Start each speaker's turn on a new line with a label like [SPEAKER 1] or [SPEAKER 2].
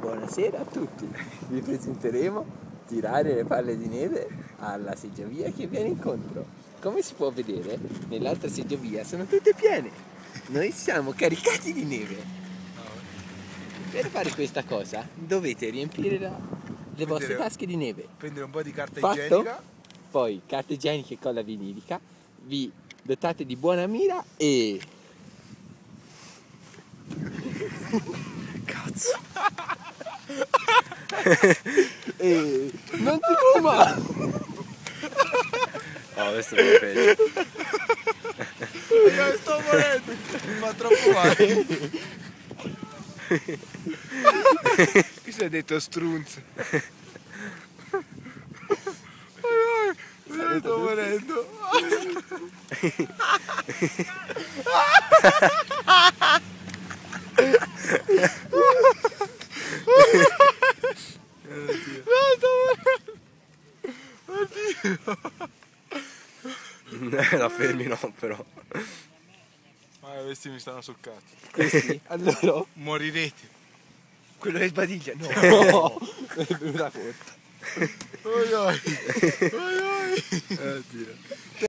[SPEAKER 1] Buonasera a tutti, vi presenteremo tirare le palle di neve alla seggiovia che viene incontro. Come si può vedere, nell'altra seggiovia sono tutte piene. Noi siamo caricati di neve. Per fare questa cosa dovete riempire la- le vostre
[SPEAKER 2] Prendere-
[SPEAKER 1] tasche di neve.
[SPEAKER 2] prendere un po' di carta
[SPEAKER 1] Fatto?
[SPEAKER 2] igienica
[SPEAKER 1] Poi carta igienica e colla vinilica, vi dotate di buona mira e... Cazzo! e... Non ti fuma!
[SPEAKER 3] No, questo è proprio peggio.
[SPEAKER 2] io sto morendo mi fa troppo male qui si è detto strunz sto morendo
[SPEAKER 3] La fermi no, però.
[SPEAKER 2] ah, questi mi stanno sul cazzo
[SPEAKER 1] Questi? Allora...
[SPEAKER 2] morirete
[SPEAKER 1] Quello è sbadiglia, no! No! è venuta corta.
[SPEAKER 2] Oi, oi. Oi, oi.
[SPEAKER 3] Oddio.